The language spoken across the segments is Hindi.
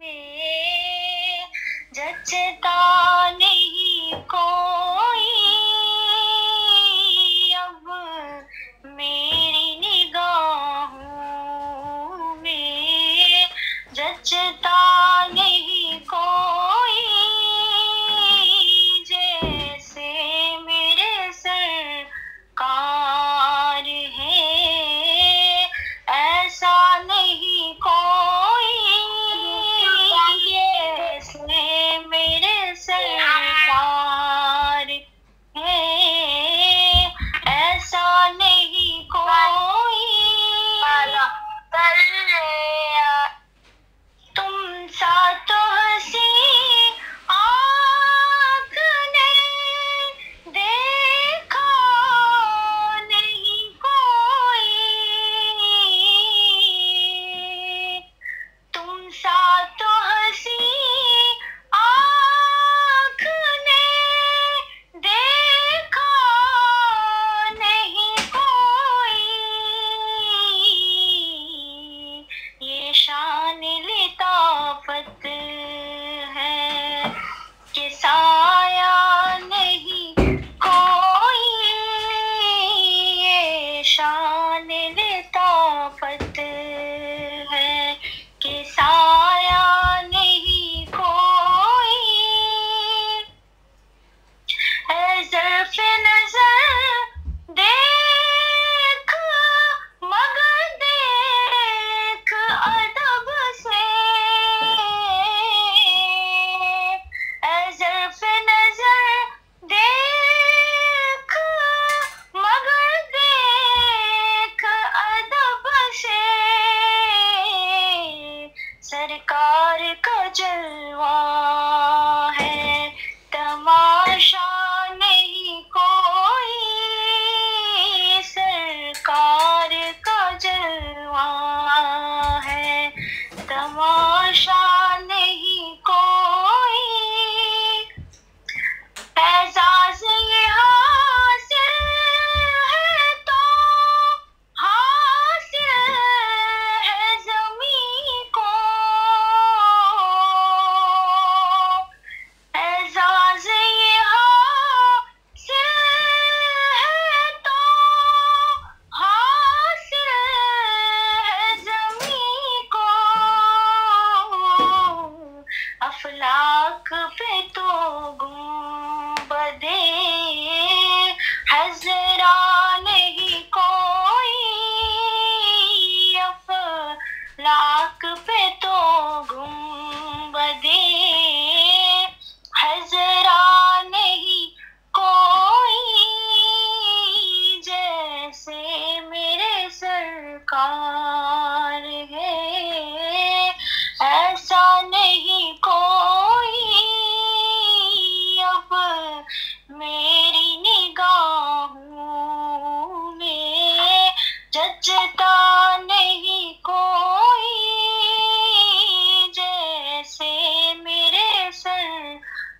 में जचता नहीं कोई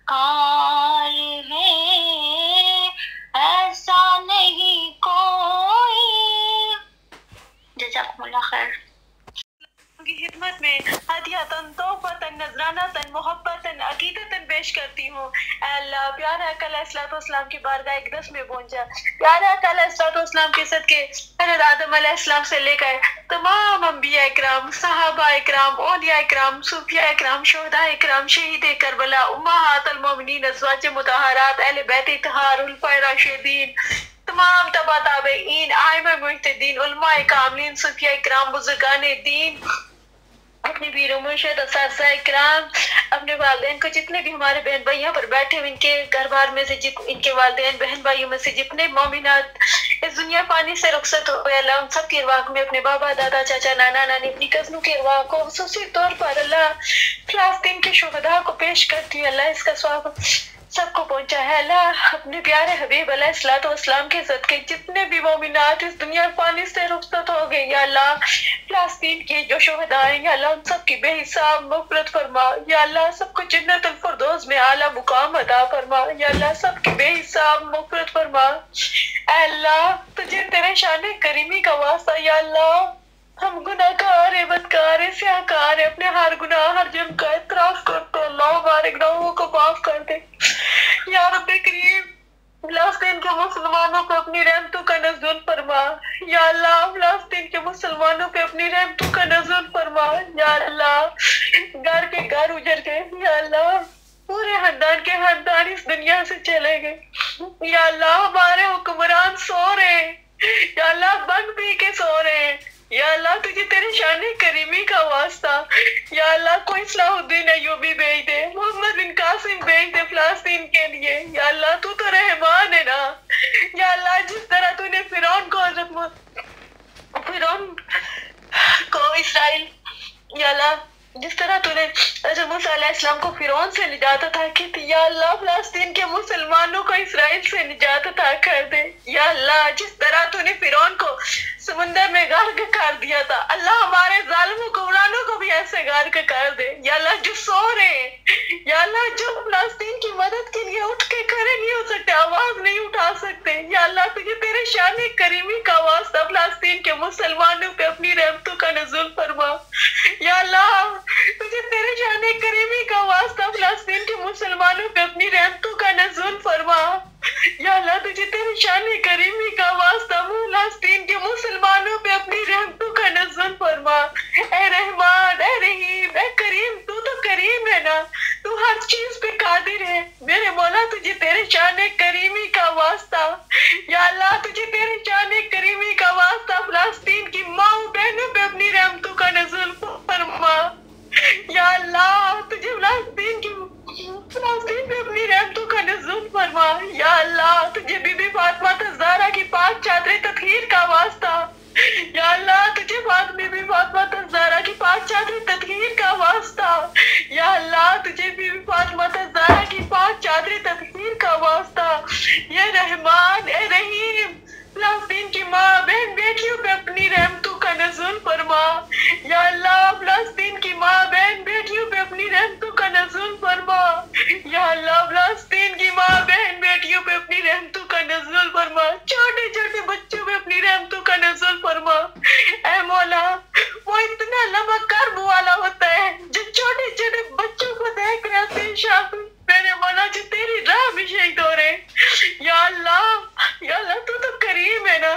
सरकार है, ऐसा नहीं कोई। जजाकुमुल्लाह खैर। की खिदमत में हदियातन तोहफतन नजरानातन मोहब्बतन अकीदतन पेश करती हूँ। अल्लाह, प्यारा कल इस्लाम की बारगाह इकदस में पहुँचा प्यारा कल इस्लाम के सदके हज़रत आदम से लेकर तमाम अम्बिया इक्राम, सहाबा इक्राम ओलिया इक्राम, सूफिया इक्राम, शोहदा इक्राम, शहीद करबला उमातमिन अज़वाज मुतहरात, अहले बैत इतहार उल्फा राशिदीन तमाम तबा इन आयमा मुहतदीन उलमा कामलीन सूफिया इक्राम बुजुर्गान दीन अपने वीरों मुर्शद असासा इकराम, अपने वालदेन को जितने भी हमारे बहन भाई यहाँ पर बैठे हुए, इनके घर बार में से इनके वालदेन बहन भाइयों में से जितने मोमिनात इस दुनिया पानी से रुखसत हो गए, अल्लाह उन सब के अरवाक में अपने बाबा, दादा, चाचा, नाना, नानी, अपनी कजनों के अरवाक को खसूसी तौर पर अल्लाह फ़िलहाल के शुहदा को पेश करती हूँ, अल्लाह इसका स्वाब सबको पहुँचा है, अल्लाह अपने प्यारे हबीब अलैहिस्सलाम के सदके जितने भी मोमिनात इस दुनिया पानी से रुखसत हो गए, या अल्लाह फलस्तीन के जो शोहदा हैं या अल्लाह उन सब की बेहिसाब, मफरत फरमा। या अल्लाह सबको जन्नत फरदोस में आला मुकाम अदा फरमा। या अल्लाह सबकी बेहिसाब, मफरत फरमा। अल्लाह, तुझे तेरे शान करीमी का वास्ता, या अल्लाह, हम गुनाहगार है, बदकार है स्याकार है, अपने हर गुनाह, हर जुर्म का इतराफ करते अल्लाह हमारे गुनाहों को माफ़ कर दे। या रब करीम फिलिस्तीन के मुसलमानों को अपनी रहमतों का नज़र फरमा। या अल्लाह फिलिस्तीन के मुसलमानों पे अपनी रहमतों का नज़र फरमा। या अल्लाह घर के घर उजड़ गए। या अल्लाह, पूरे खानदान के खानदान इस दुनिया से चले गए। या अल्लाह, हमारे हुक्मरान सो रहे हैं। या अल्लाह, बंद पी के सो रहे हैं। या अल्लाह तुझे तेरे शान करीमी का वास्ता। या अल्लाह कोई सलाहुद्दीन अयूबी भेज दे, मोहम्मद बिन कासिम भेज दे फलस्तीन के लिए। या अल्लाह तू तो रहमान है ना। या अल्लाह जिस तरह तूने फिरौन को हज़रत फिरौन को इसराइल, या अल्लाह जिस तरह तूने हज़रत मूसा अलैहिस्सलाम को फिरौन से निजात अता की थी, या अल्लाह फलस्तीन के मुसलमानों को इसराइल से निजात अता कर दे। या अल्लाह जिस तरह तूने फिरौन को समुंदर में गर्क कर दिया था। अल्लाह हमारे जालिम हुक्मरानों को भी ऐसे गर्क कर दे। या अल्लाह जो सो रहे या अल्लाह जो फलस्तीन की मदद के लिए उठ के खड़े नहीं हो सकते, आवाज़ नहीं उठा सकते, या अल्लाह तुझे तेरे शान करीमी का वास्ता फलस्तीन के मुसलमानों पे अपनी रहमतों का नजुल फरमा। या अल्लाह, तुझे तेरे शान करीमी का वास्ता फलस्तीन के मुसलमानों पे अपनी रहमतों का नजुल फरमा। या अल्लाह तुझे तेरे शान करीमी का वास्ता फलस्तीन के मुसलमानों पे अपनी रहमतों का नजुल फरमा ए रहमान ए रहीम ए करीम, तू तो करीम है ना। तू हर चीज़ पे कादिर है। मेरे मौला, तुझे तेरे शान करीमी का वास्ता। या अल्लाह, तुझे तेरे शान करीमी का वास्ता। फलस्तीन की माँ बहनों पे अपनी रहमतों का नजुल फरमा। या अल्लाह, तुझे फलस्तीन की, फलस्तीन पे अपनी रहमतों का नजुल फरमा। या अल्लाह, तुझे बीबी फातिमा तज़ारा की पाक चादर तखीर का वास्ता या अल्लाह तुझे बात बीबी फातिमा तज़ारा की पाक चादर तखीर का वास्ता या अल्लाह तुझे बीबी फातिमा तज़ारा की पाक चादर तखीर का वास्ता ये रहमान ए रहीम फलस्तीन की माँ बहन बेटियों पे अपनी रहमतों का नजुल फरमा या अल्लाह फलस्तीन की माँ बहन बेटियों पे अपनी रहमतों का नजुल फरमा या अल्लाह फलस्तीन की माँ बहन बेटियों पे अपनी रहमतों का नजुल फरमा छोटे छोटे बच्चों पे अपनी रहमतों का नजुल फरमा ऐ मौला वो इतना लंबा कर्ब वाला होता है जो छोटे छोटे बच्चों को देख रहे थे शाम मेरे मौला जो तेरी राह में शहीद हो रहे या अल्लाह या अल्लाह तू तो करीम है ना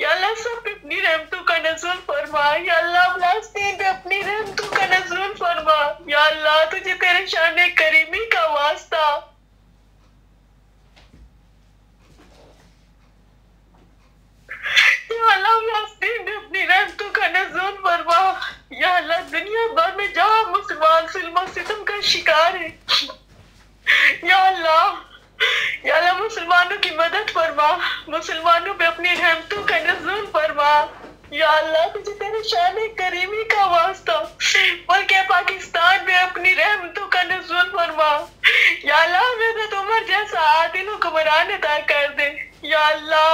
या अल्लाह सब पे अपनी रहमतों का नजुल फरमा या अल्लाह फलस्तीन पे अपनी रहमतों का नजुल फरमा या अल्लाह तुझे तेरे शान करीमी का वास्ता या अल्लाह फलस्तीन पे अपनी रहमतों का नजुल फरमा या अल्लाह दुनिया भर में जहाँ मुसलमान जुल्म सितम का शिकार है या अल्लाह या अल्लाह मुसलमानों की मदद फरमा मुसलमानों पे अपनी रहमतों का नजुल फरमा। या अल्लाह तुझे तेरे शान करीमी का वास्ता मुल्क पाकिस्तान में अपनी रहमतों का नजुल फरमा। या अल्लाह हज़रत उमर जैसा आदिल हुक्मरान अदा कर दे। या अल्लाह,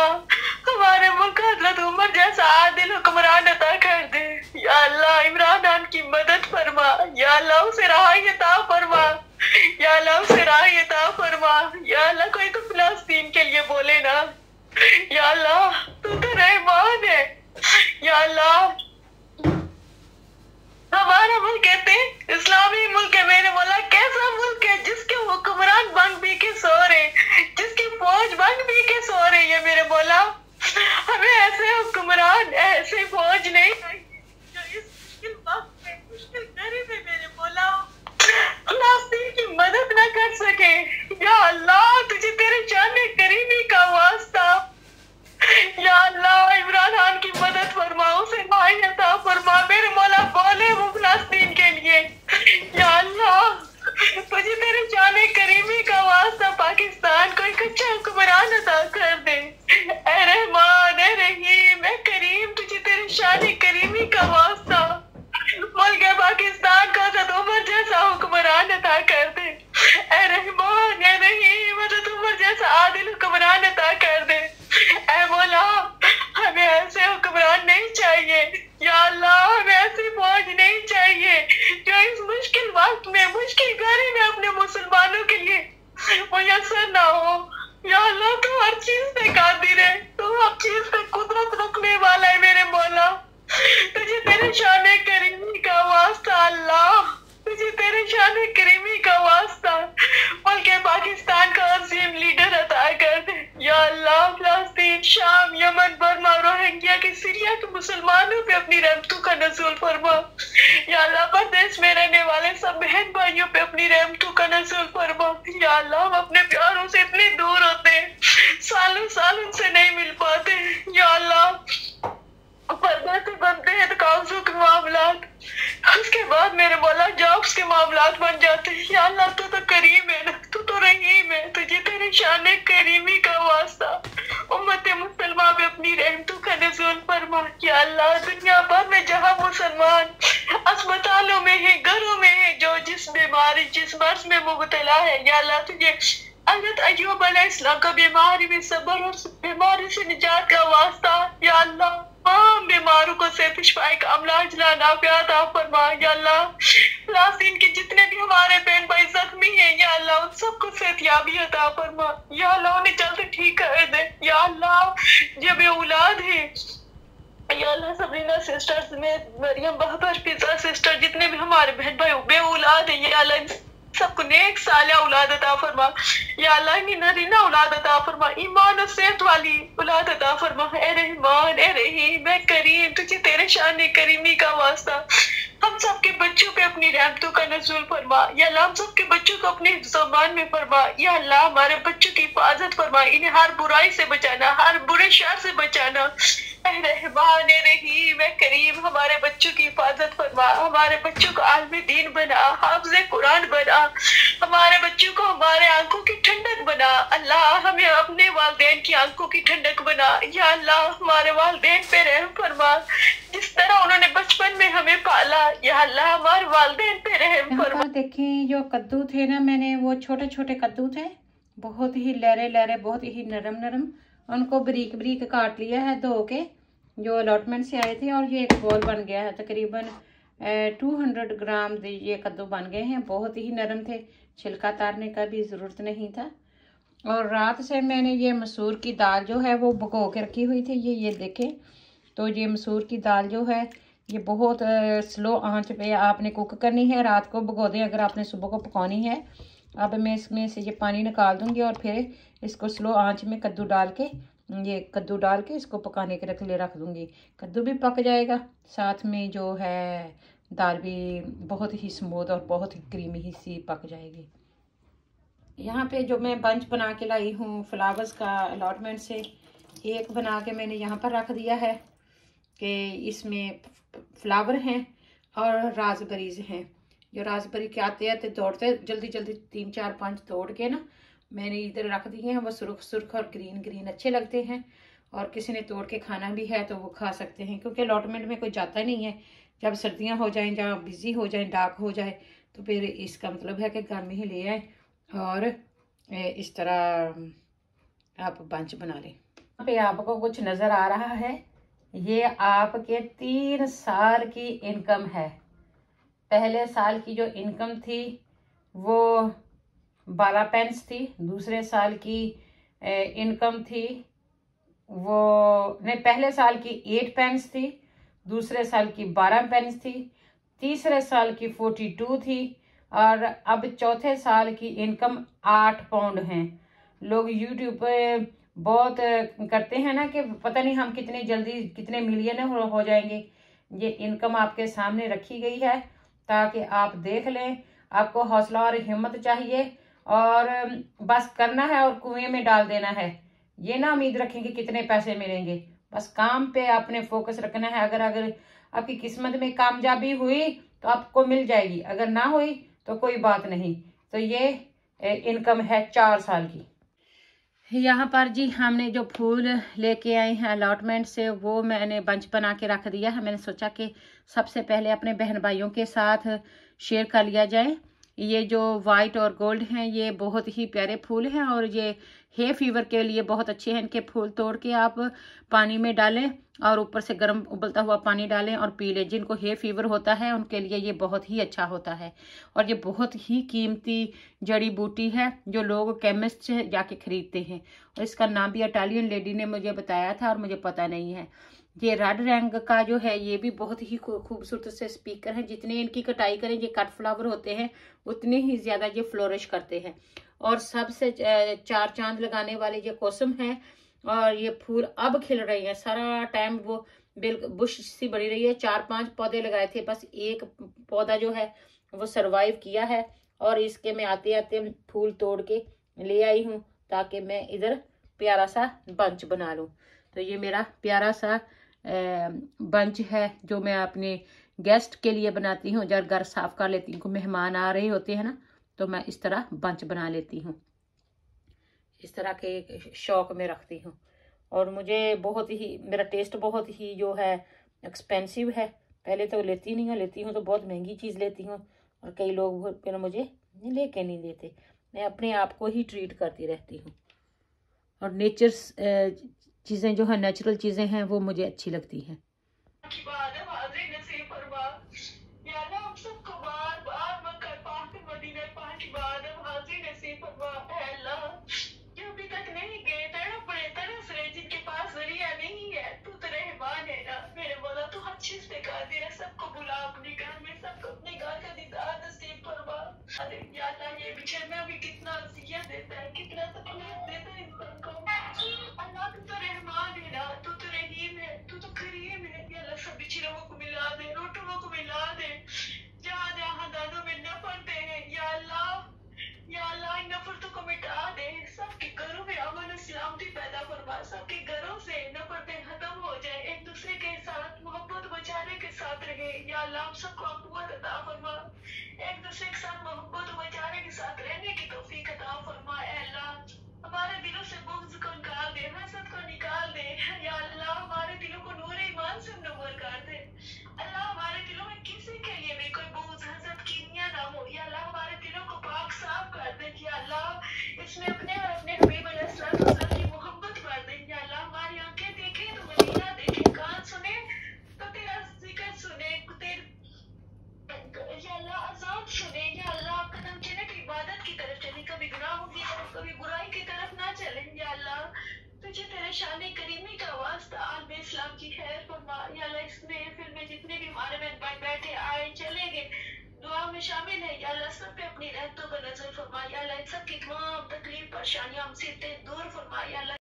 हमारे मुल्क हज़रत उमर जैसा आदिल हुक्मरान अदा कर दे। या अल्लाह, इमरान खान की मदद फरमा। या अल्लाह, उसे रहायता फरमा। या अल्लाह, उसे राहता फरमा। या अल्लाह, कोई तो फिलस्तीन के लिए बोले ना या अल्लाह तू तो रहमान है या अल्लाह हमारा मुल्क कहते हैं इस्लामी मुल्क है मेरे मौला कैसा मुल्क है जिसके हुक्मरान बंग पी के सो रहे जिसकी फौज बंग पी के सो रही मेरे हमें ऐसे हुक्मरान, ऐसे फौज नहीं। मदद ना कर सके। या अल्लाह, तुझे तेरे जाने करीबी का वास्ता या अल्लाह इमरान खान की मदद फरमा उसे मायता फरमा मेरे मौला बोले वो फलस्तीन के लिए या अल्लाह तुझे तेरे जाने करीबी का वास्ता पाकिस्तान को एक अच्छा हुक्मरान अदा कर दे ए रहमान ए रहीम ए करीम तुझे तेरे शान करीमी का वास्ता मुल्क पाकिस्तान का हज़रत उमर जैसा हुक्मरान अदा कर दे ए रहमान ए रहीम आदिल हुक्मरान अता कर दे ऐ मौला हमें ऐसे हुक्मरान नहीं चाहिए या अल्लाह हमें ऐसी फौज नहीं चाहिए जो इस मुश्किल वक्त में मुश्किल घड़ी में अपने मुसलमानों के लिए मुयसर ना हो या अल्लाह तू हर चीज़ पे कादिर है तू हर चीज़ पे कुदरत रखने वाला है मेरे मौला तुझे तेरे शान करीमी का वास्ता अल्लाह तुझे तेरे शान करीमी का वास्ता मुल्क पाकिस्तान का अजीम लीडर अता कर दे या अल्लाह फलस्तीन शाम यमन बर्मा रोहिंग्या के सीरिया के मुसलमानों पे अपनी रहमतों का नजूल फरमा या अल्लाह परदेश में रहने वाले सब बहन भाइयों पे अपनी रहमतों का नजूल फरमा या अल्लाह हम अपने प्यारों से इतने दूर होते हैं। सालों साल उनसे नहीं मिल पाते। या अल्लाह, पर्दा से बनते हैं तो कागजों के मामला उसके बाद मेरे मौला जॉब्स के मामला बन जाते हैं। या अल्लाह, तू तो करीम है ना। तू तो रहीम है। तुझे तेरे शान करीमी का वास्ता उम्मत मुसलमान पे अपनी रहमतों का नजूल फरमा। या अल्लाह, दुनिया भर में जहाँ मुसलमान अस्पतालों में है, घरों में जो जिस बीमारी, जिस मर्ज में मुबतला है, या अल्लाह तुझे हज़रत अयूब अलैहिस्सलाम का बीमारी में सबर और बीमारी से निजात का वास्ता, या अल्लाह तमाम बीमारों को से पिछवाई का अमला जलाना प्यार फरमा, या अल्लाह फलस्तीन के जितने भी हमारे बहन भाई जख्मी हैं, या अल्लाह उन सबको सेहतियाबी अता फरमा, या अल्लाह उन्हें जल्द ठीक कर दे, या अल्लाह जब ये औलाद है सबरीना सिस्टर्स में मरियम बहबर पिज्जा सिस्टर जितने भी हमारे बहन भाई बे औलाद है, या अल्लाह सबको नेक सालिया औलाद अता फरमा। या अल्लाह की नरीना औलाद अता फरमा। ईमान और सेहत वाली औलाद अता फरमा। ए रहमान, ए रहीम ए करीम, तुझे तेरे शान करीमी का वास्ता। हम सबके बच्चों पे अपनी रहमतों का नजूल फरमा। या अल्लाह हम सबके बच्चों को अपने जबान में फरमा। या अल्लाह हमारे बच्चों की हिफाजत फरमा। इन्हें हर बुराई से बचाना, हर बुरे शर से बचाना। रहमान रहीम करीम हमारे बच्चों की हिफाजत फरमा हमारे बच्चों को आलमी दीन बना हाफज कुरान बना हमारे बच्चों को हमारे आँखों की ठंडक बना। अल्लाह हमें अपने वालदेन की आँखों की ठंडक बना। या अल्लाह हमारे वालदेन पे रहम फरमा। जिस तरह उन्होंने बचपन में हमें पाला या अल्लाह हमारे वालदेन पे रहम फरमा। देखें जो कद्दू थे ना मैंने वो छोटे छोटे कद्दू थे बहुत ही लहरे लहरे बहुत ही नरम नरम उनको बरीक बरीक काट लिया है, धो के। जो अलॉटमेंट से आए थे और ये एक बॉल बन गया है, तकरीबन टू हंड्रेड ग्राम ये कद्दू बन गए हैं। बहुत ही नरम थे। छिलका तारने का भी ज़रूरत नहीं था। और रात से मैंने ये मसूर की दाल जो है, वो भगो के रखी हुई थी। ये ये देखें। तो ये मसूर की दाल जो है, ये बहुत स्लो आँच पे आपने कुक करनी है। रात को भगो दें अगर आपने सुबह को पकानी है अब मैं इसमें से ये पानी निकाल दूँगी और फिर इसको स्लो आँच में कद्दू डाल के, ये कद्दू डाल के इसको पकाने के रख ले, रख दूँगी। कद्दू भी पक जाएगा, साथ में जो है दाल भी बहुत ही स्मूथ और बहुत ही क्रीमी ही सी पक जाएगी। यहाँ पे जो मैं बंच बना के लाई हूँ फ्लावर्स का अलॉटमेंट से, एक बना के मैंने यहाँ पर रख दिया है कि इसमें फ्लावर हैं और रासबेरीज हैं। जो रासबेरी के आते आते तोड़ते जल्दी जल्दी तीन, चार, पाँच तोड़ के ना, मैंने इधर रख दिए हैं, वो सुर्ख सुर्ख और ग्रीन ग्रीन अच्छे लगते हैं। और किसी ने तोड़ के खाना भी है तो वो खा सकते हैं, क्योंकि अलॉटमेंट में कोई जाता नहीं है। जब सर्दियाँ हो जाएँ जहाँ बिज़ी हो जाएँ डार्क हो जाए तो फिर इसका मतलब है कि घर में ही ले आए और इस तरह, आप बंच बना लें। यहाँ पे आपको कुछ नज़र आ रहा है, ये आपके तीन साल की इनकम है। पहले साल की जो इनकम थी, वो बारह पेंस थी। दूसरे साल की इनकम थी, वो, नहीं, पहले साल की एट पेंस थी, दूसरे साल की बारह पेंस थी, तीसरे साल की फोर्टी टू थी, और अब चौथे साल की इनकम आठ पाउंड हैं। लोग यूट्यूब पे बहुत करते हैं ना कि पता नहीं हम कितने जल्दी कितने मिलियन हो जाएँगे। ये इनकम आपके सामने रखी गई है। ताकि आप देख लें, आपको हौसला और हिम्मत चाहिए और बस करना है और कुएँ में डाल देना है। ये ना उम्मीद रखें कि कितने पैसे मिलेंगे। बस काम पे आपने फोकस रखना है। अगर अगर आपकी किस्मत में कामयाबी हुई तो आपको मिल जाएगी। अगर ना हुई तो कोई बात नहीं। तो ये इनकम है चार साल की। यहाँ पर जी हमने जो फूल लेके आए हैं अलाटमेंट से, वो मैंने बंच बना के रख दिया है। मैंने सोचा कि सबसे पहले अपने बहन भाइयों के साथ शेयर कर लिया जाए। ये जो वाइट और गोल्ड हैं, ये बहुत ही प्यारे फूल हैं और ये हे फीवर के लिए बहुत अच्छे हैं। इनके फूल तोड़ के आप पानी में डालें। और ऊपर से गर्म उबलता हुआ पानी डालें और पी लें। जिनको हे फीवर होता है, उनके लिए ये बहुत ही अच्छा होता है। और ये बहुत ही कीमती जड़ी बूटी है, जो लोग केमिस्ट से जाके खरीदते हैं। और इसका नाम भी इटालियन लेडी ने मुझे बताया था और मुझे पता नहीं है। ये रेड रंग का जो है, ये भी बहुत ही खूबसूरत से स्पीकर है। जितने इनकी कटाई करें, ये कट फ्लावर होते हैं, उतने ही ज़्यादा ये फ्लोरिश करते हैं। और सबसे चार चाँद लगाने वाले ये कोसम है और ये फूल अब खिल रही है। सारा टाइम वो बिल्कुल बुश सी बनी रही है। चार पाँच पौधे लगाए थे, बस एक पौधा जो है, वो सरवाइव किया है। और इसके मैं आते आते फूल तोड़ के ले आई हूँ, ताकि मैं इधर प्यारा सा बंच बना लूँ। तो ये मेरा प्यारा सा बंच है, जो मैं अपने गेस्ट के लिए बनाती हूँ। जब घर साफ़ कर लेती हूँ मेहमान आ रहे होते हैं ना तो मैं इस तरह बंच बना लेती हूँ। इस तरह के शौक में रखती हूँ। और मुझे बहुत ही, मेरा टेस्ट बहुत ही जो है एक्सपेंसिव है। पहले तो लेती नहीं हूँ, लेती हूँ तो बहुत महँगी चीज़ लेती हूँ। और कई लोग फिर मुझे लेके नहीं देते। मैं अपने आप को ही ट्रीट करती रहती हूँ। और नेचर चीज़ें जो है नेचुरल चीज़ें हैं, वो मुझे अच्छी लगती हैं। सबको बुला, अपने घर में, सबको अपने घर का दीदार, नसीब फरमा। अरे, या ये बिछड़ना भी कितना अजियत देता है, कितना तकलीफ़ देता है इंसान को। अल्लाह, तू तो रहमान है ना, तू तो रहीम है, तू तो करीम है। या अल्लाह, सब बिछड़ों को मिला दे, रोटों को मिला दे। या हम सबको अकुवत अता फरमा एक दूसरे के साथ मोहब्बत बचाने के साथ रहने की तौफीक अता फरमा अल्लाह, हमारे दिलों से बुग्ज को निकाल दे, हसद को निकाल दे। या अल्लाह, हमारे दिलों को नूर ईमान से नवर कर दे। अल्लाह, हमारे दिलों में किसी के लिए भी कोई बुग्ज हसद, कीनिया ना हो। या अल्लाह, हमारे दिलों को पाक साफ़ कर दे कि अल्लाह इसमें अपने और अपने हबीब अलैहिस्सलाम की मोहब्बत कर दे। या अल्लाह, हमारी आँखें देखे तो मदीना देखे कान सुने तो तेरा ज़िक्र सुने तेरे या अल्लाह अजान सुने या अल्लाह कदम चले तो इबादत की तरफ़ चले कभी गुनाहों की तरफ़, कभी बुराई की तरफ़ ना चले या अल्लाह। तुझे तेरे शान करीमी का वास्ता आलम इस्लाम की खैर फरमा। इसमें, फिर में जितने भी हमारे भाई बैठे आए, चले गए, दुआ में शामिल है। या अल्लाह, सब पे अपनी रहमतों का नज़र फरमा। या अल्लाह सब की तमाम तकलीफ़, परेशानियाँ हमसे दूर फरमा। या अल्लाह